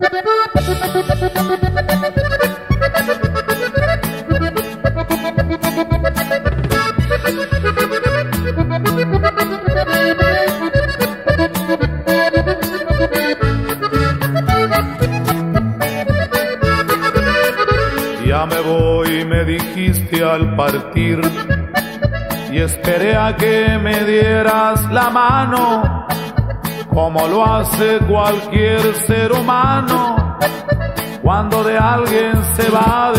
Ya me voy, me dijiste al partir, y esperé a que me dieras la mano, como lo hace cualquier ser humano, cuando de alguien se va a